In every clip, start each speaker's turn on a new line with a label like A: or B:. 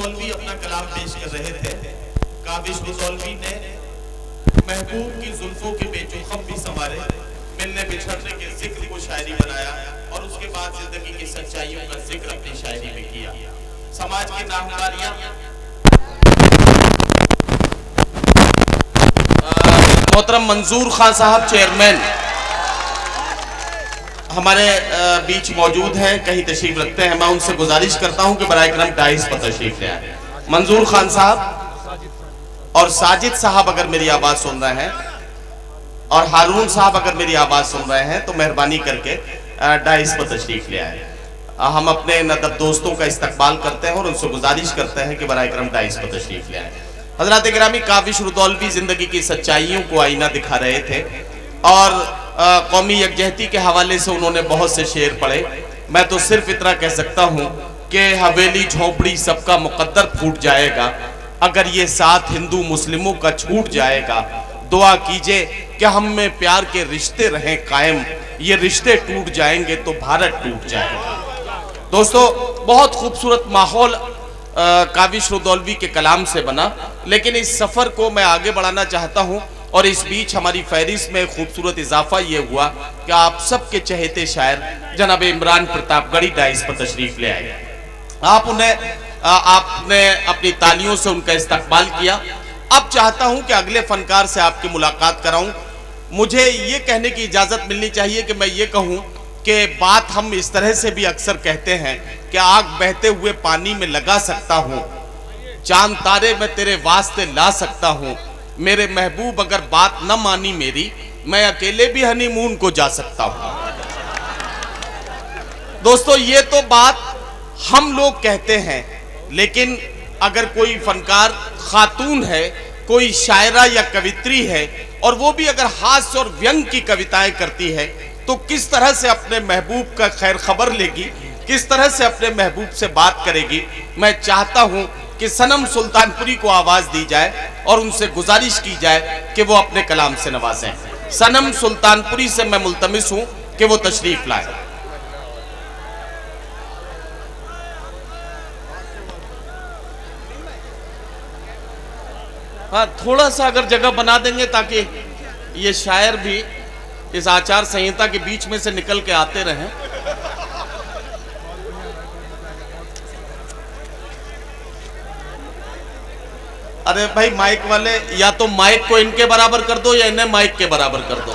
A: मौलवी अपना कलाम पेश कर रहे थे। काबिश मौलवी ने महबूब की जुल्फों के बेचुखम भी संवारे, मिलने बिछड़ने के ज़िक्र को शायरी बनाया और उसके बाद ज़िंदगी की सच्चाइयों का ज़िक्र अपनी शायरी में किया। समाज की नाहकारियाँ मोहतरम मंजूर खान साहब, चेयरमैन। हमारे बीच मौजूद हैं, कहीं तशरीफ़ रखते हैं। मैं उनसे गुजारिश करता हूँ कि बर करम टाइस पर तशरीफ़ ले आए। मंजूर खान साहब और साजिद साहब अगर मेरी आवाज़ सुन रहे हैं और हारून साहब अगर मेरी आवाज़ सुन रहे हैं तो मेहरबानी करके डाइस पर तशरीफ़ ले आए। हम अपने नदब दोस्तों का इस्तकबाल करते हैं और उनसे गुजारिश करते हैं कि बर करम डाइस पर तशरीफ़ ले आए। हज़रत ग्रामी काविश रुदौलवी ज़िंदगी की सच्चाइयों को आईना दिखा रहे थे और कौमी यकजहती के हवाले से उन्होंने बहुत से शेर पढ़े। मैं तो सिर्फ़ इतना कह सकता हूँ कि हवेली झोंपड़ी सबका मुकद्दर फूट जाएगा। अगर ये साथ हिंदू मुस्लिमों का छूट जाएगा, दुआ कीजिए कि हम में प्यार के रिश्ते रहें कायम। ये रिश्ते टूट जाएँगे तो भारत टूट जाएगा। दोस्तों, बहुत खूबसूरत माहौल काविश रुदौलवी के कलाम से बना। लेकिन इस सफ़र को मैं आगे बढ़ाना चाहता हूँ। और इस बीच हमारी फहरिस्त में खूबसूरत इजाफा यह हुआ कि आप सबके चहेते शायर जनाब इमरान प्रताप गढ़ी डाइस पर तशरीफ़ ले आए। आप उन्हें आपने अपनी तालियों से उनका इस्तकबाल किया। अब चाहता हूँ कि अगले फनकार से आपकी मुलाकात कराऊं। मुझे ये कहने की इजाज़त मिलनी चाहिए कि मैं ये कहूँ कि बात हम इस तरह से भी अक्सर कहते हैं कि आग बहते हुए पानी में लगा सकता हूँ, चाँद तारे में तेरे वास्ते ला सकता हूँ मेरे महबूब अगर बात न मानी मेरी, मैं अकेले भी हनीमून को जा सकता हूँ। दोस्तों, ये तो बात हम लोग कहते हैं, लेकिन अगर कोई फनकार खातून है, कोई शायरा या कवित्री है, और वो भी अगर हास्य और व्यंग की कविताएँ करती है तो किस तरह से अपने महबूब का खैर खबर लेगी, किस तरह से अपने महबूब से बात करेगी, मैं चाहता हूँ कि सनम सुल्तानपुरी को आवाज़ दी जाए और उनसे गुजारिश की जाए कि वो अपने कलाम से नवाजें। सनम सुल्तानपुरी से मैं मुलतमस हूँ कि वो तशरीफ़ लाए। हाँ थोड़ा सा अगर जगह बना देंगे ताकि ये शायर भी इस आचार संहिता के बीच में से निकल के आते रहें। अरे भाई माइक वाले, या तो माइक को इनके बराबर कर दो या इन्हें माइक के बराबर कर दो।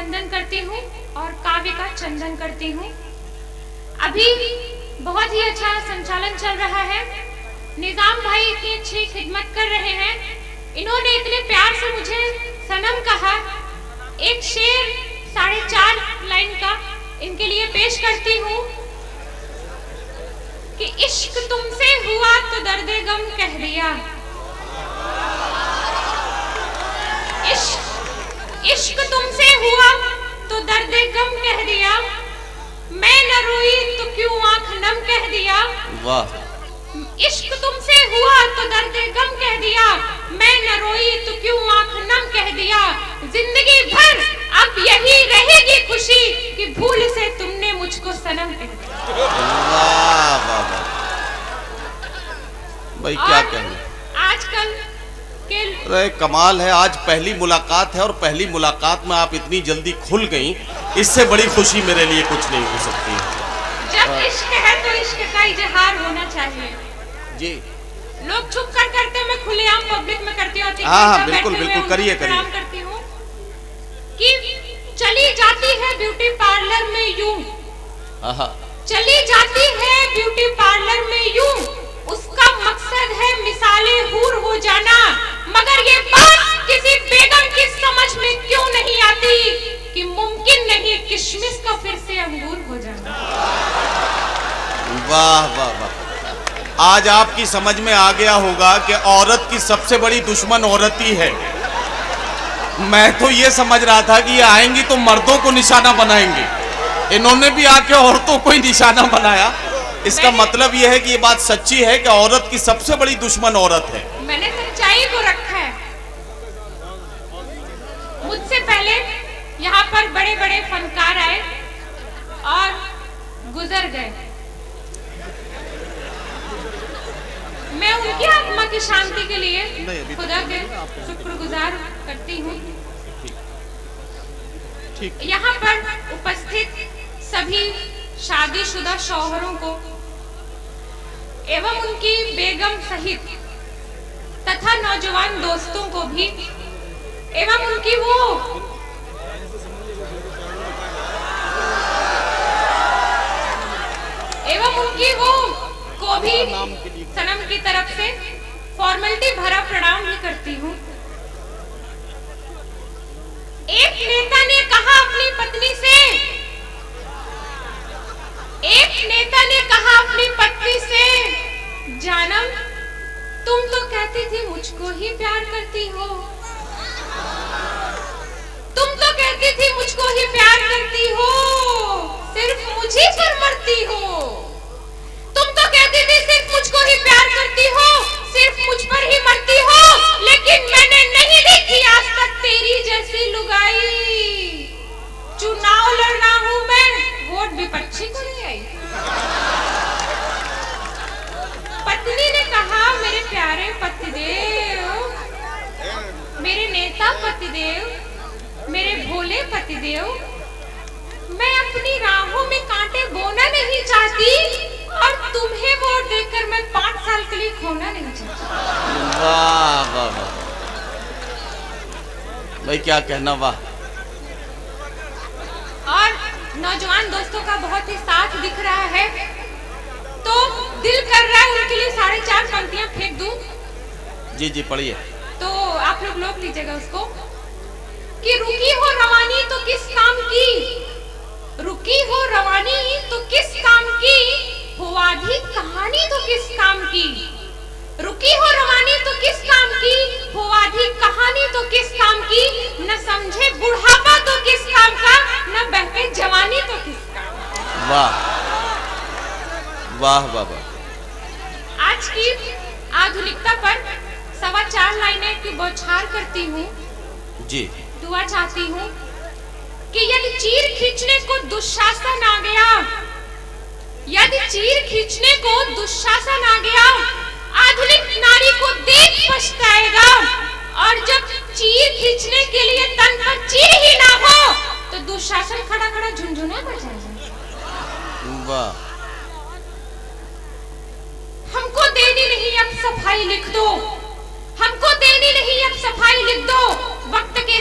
B: अभिनंदन करती हूँ और काव्य का चंदन करती हूँ। अभी बहुत ही अच्छा संचालन चल रहा है। निज़ाम भाई इतनी अच्छी खिदमत कर रहे हैं। इन्होंने इतने प्यार से मुझे सनम कहा। एक शेर साढ़े चार लाइन का इनके लिए पेश करती हूँ कि इश्क तुमसे हुआ तो दर्द गम कह दिया।
A: वाह
B: इश्क तुमसे हुआ तो दर्द गम कह दिया। मैं न रोई तो क्यों आँख नम कह दिया? ज़िंदगी भर अब यही रहेगी खुशी कि भूल से तुमने मुझको सनम कह दिया।
A: वाह वाह भाई क्या कहना
B: आजकल अरे
A: कमाल है आज पहली मुलाकात है और पहली मुलाकात में आप इतनी जल्दी खुल गई इससे बड़ी खुशी मेरे लिए कुछ नहीं हो सकती। है
B: जब इश्क है तो इश्क का इजहार होना चाहिए।
A: जी।
B: लोग छुप कर करते मैं खुलेआम पब्लिक में करती होती हाँ हाँ बिल्कुल बिल्कुल करिए करिए। करती हूँ कि चली जाती है ब्यूटी पार्लर में यू।
A: हाँ, हाँ।
B: चली जाती है ब्यूटी पार्लर में यू। उसका मकसद है मिसाले हूर हो जाना। मगर ये बात किसी बेगम की समझ में क्यों नहीं आती? कि मुमकिन नहीं किशमिश का फिर से अंगूर हो जाना।
A: वाह वाह वाह। आज आपकी समझ में आ गया होगा कि औरत की सबसे बड़ी दुश्मन औरत ही है। मैं तो ये समझ रहा था कि ये आएँगी तो मर्दों को निशाना बनाएँगे। इन्होंने भी आके औरतों को ही निशाना बनाया। इसका मतलब ये है कि ये बात सच्ची है कि औरत की सबसे बड़ी दुश्मन औरत है।
B: मैंने तो सच्चाई को रखा है। मुझसे पहले यहाँ पर बड़े बड़े फनकार आए और गुजर गए। मैं उनकी आत्मा की शांति के लिए खुदा के शुक्रगुजार करती हूँ। यहाँ पर उपस्थित सभी शादीशुदा शौहरों को एवं उनकी बेगम सहित तथा नौजवान दोस्तों को भी एवं उनकी वो फॉर्मेलिटी भरा प्रणाम भी करती हूँ। एक नेता ने कहा अपनी पत्नी से, एक नेता ने कहा अपनी पत्नी से, जानम, तुम तो कहती थी मुझको ही प्यार करती हो। तुम तो कहती थी मुझको ही प्यार करती हो, सिर्फ़ मुझे पर मरती हो। तुम तो कहती थी सिर्फ़ मुझको ही प्यार करती हो सिर्फ़ मुझ पर ही मरती हो, लेकिन मैंने नहीं देखी आज तक तेरी जैसी लुगाई। चुनाव लड़ना हूँ मैं? वोट विपक्षी को नहीं आई। पत्नी ने कहा, मेरे प्यारे पतिदेव, मेरे नेता पतिदेव, मेरे भोले पतिदेव, मैं अपनी राहों में कांटे बोना नहीं चाहती। और तुम्हें वोट देकर मैं पाँच साल के लिए खोना नहीं चाहती।
A: वाह वाह वाह। भाई क्या कहना वाह।
B: और नौजवान दोस्तों का बहुत ही साथ दिख रहा है। तो दिल कर रहा है उनके लिए साढ़े चार पंक्तियाँ फेंक दूँ।
A: जी जी पढ़िए।
B: तो आप लोग लोग लीजिएगा उसको। कि रुकी हो रवानी तो किस काम की? रुकी हो रवानी तो किस काम की? हो आधी कहानी तो किस काम की? रुकी हो रवानी तो किस काम की? हो आधी कहानी तो किस काम की? न समझे बुढ़ापा तो किस काम का? न बहके जवानी तो किस काम
A: वाह वाह। वाह वाह
B: आज की आधुनिकता पर सवा चार लाइनें की बौछार करती हूँ।
A: जी।
B: दुआ चाहती हूँ कि यदि चीर खींचने को दुशासन आ गया चीर खींचने को दुशासन आ गया। आधुनिक नारी को देख पछताएगा। और जब चीर खींचने के लिए तन पर चीर ही ना हो तो दुशासन खड़ा खड़ा झुंझुना बजाएगा
A: वाह।
B: हमको देनी नहीं अब सफ़ाई लिख दो। हमको देनी नहीं अब सफ़ाई लिख दो। वक्त के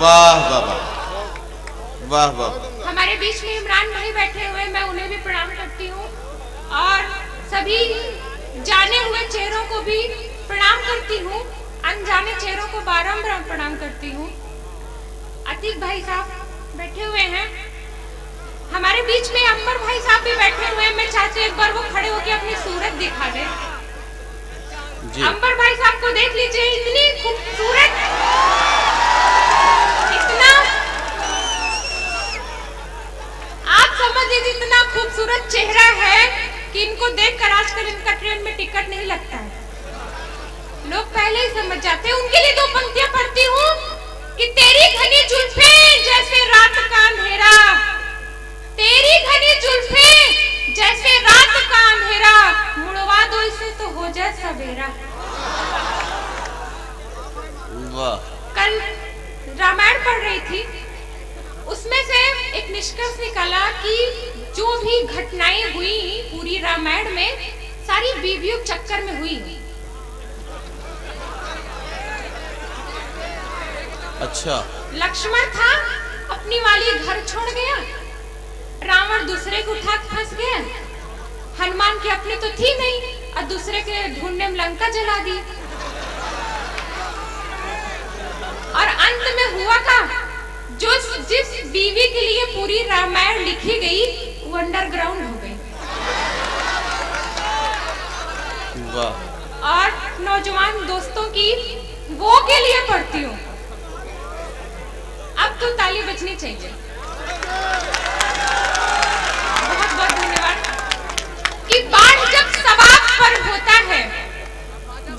A: वाह वाह वाह। वाह वाह
B: हमारे बीच में इमरान भाई बैठे हुए मैं उन्हें भी प्रणाम करती हूँ। और सभी जाने हुए चेहरों को भी प्रणाम करती हूँ। अनजाने चेहरों को बारंबार प्रणाम करती हूँ। अतीक भाई साहब बैठे हुए हैं। हमारे बीच में अंबर भाई साहब भी बैठे हुए हैं। मैं चाहती हूँ एक बार वो खड़े होकर अपनी सूरत दिखा दे। अंबर भाई साहब को देख लीजिए इतनी खूबसूरत इतना आप समझ लीजिए, इतना खूबसूरत चेहरा है कि इनको देखकर आजकल इनका ट्रेन में टिकट नहीं लगता है। लोग पहले ही समझ जाते हैं, उनके लिए दो पंक्तियाँ पढ़ती के चक्कर में हुई।
A: अच्छा।
B: लक्ष्मण था अपनी वाली घर छोड़ गया। रावण दूसरे को उठा फंस गया। हनुमान की अपनी तो थी नहीं और दूसरे के ढूँढने में लंका जला दी। और अंत में हुआ का जो जिस बीवी के लिए पूरी रामायण लिखी गई वो अंडरग्राउंड हो गई।
A: वाह
B: और नौजवान दोस्तों की वो के लिए पढ़ती हूँ। अब तो ताली बजनी चाहिए। बहुत बहुत धन्यवाद। कि बाढ़ जब सवाब पर होता है,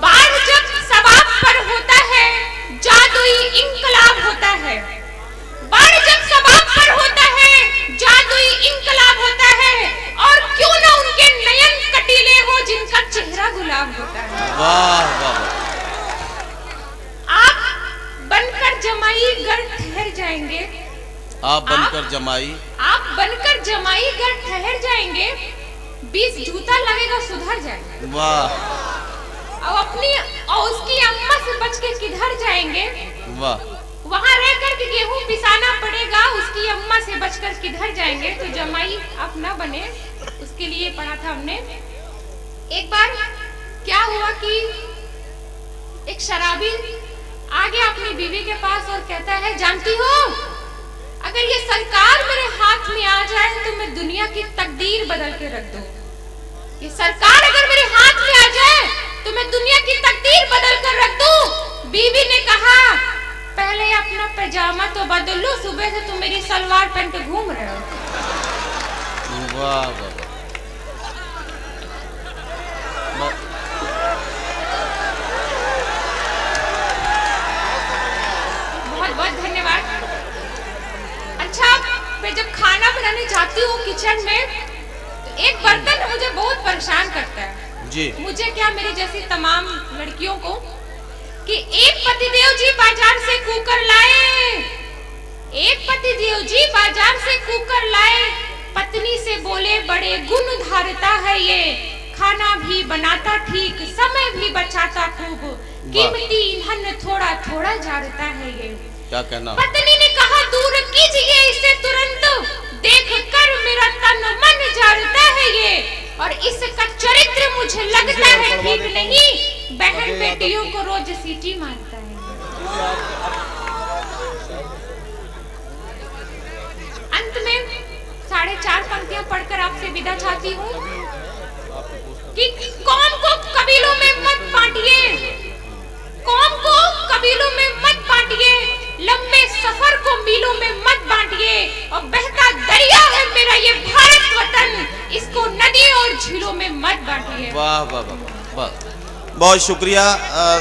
B: बाढ़ जब सवाब पर होता है
A: जमाई।
B: आप बनकर जमाई घर ठहर जाएँगे बीस जूता लगेगा सुधर जाएँगे।
A: वाह।
B: और अपनी और उसकी अम्मा से बच के किधर जाएँगे?
A: वाह।
B: वहाँ रह कर के गेहूँ पिसाना पड़ेगा उसकी अम्मा से बचकर किधर जाएँगे? तो जमाई आप ना बने उसके लिए पढ़ा था हमने। एक बार क्या हुआ कि एक शराबी आ गया अपनी बीवी के पास और कहता है जानती हो? अगर ये सरकार मेरे हाथ में आ जाए तो मैं दुनिया की तकदीर बदल के रख दू। ये सरकार अगर मेरे हाथ में आ जाए तो मैं दुनिया की तकदीर बदल कर रख दूँ। बीवी ने कहा, पहले अपना पैजामा तो बदल लो, सुबह से तुम मेरी सलवार के घूम रहे हो।
A: वाह।
B: बहुत बहुत धन्यवाद अच्छा मैं जब खाना बनाने जाती हूँ किचन में तो एक बर्तन मुझे बहुत परेशान करता है।
A: जी।
B: मुझे क्या मेरी जैसी तमाम लड़कियों को कि एक पतिदेव जी बाज़ार से कुकर लाए एक पतिदेव जी बाज़ार से कुकर लाए पत्नी से बोले बड़े गुण धारता है ये खाना भी बनाता ठीक समय भी बचाता खूब कीमती ईंधन थोड़ा थोड़ा झाड़ता है ये।
A: क्या कहना?
B: पत्नी ने कहा दूर कीजिए इसे तुरंत देख कर मेरा तन मन जारता है ये। और इसका चरित्र मुझे लगता है ठीक नहीं। बहन बेटियों को रोज सीटी मारता है। अंत में साढ़े चार पंक्तियाँ पढ़कर आपसे विदा चाहती हूँ कि कौम को कबीलों में मत बांटिए। कौम को कबीलों में मत बांटिए। लंबे सफ़र को मीलों में मत बांटिए और बहता दरिया है मेरा ये भारत वतन। इसको नदियों और झीलों में मत बांटिए।
A: वाह वाह वाह बहुत शुक्रिया अ,